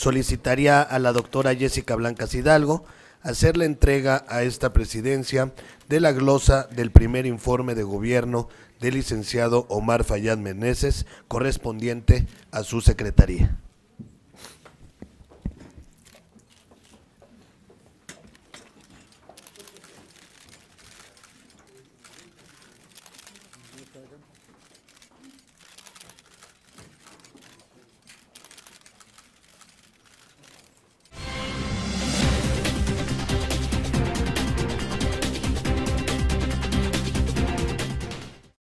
solicitaría a la doctora Jessica Blancas Hidalgo hacer la entrega a esta presidencia de la glosa del primer informe de gobierno del licenciado Omar Fayad Meneses, correspondiente a su secretaría.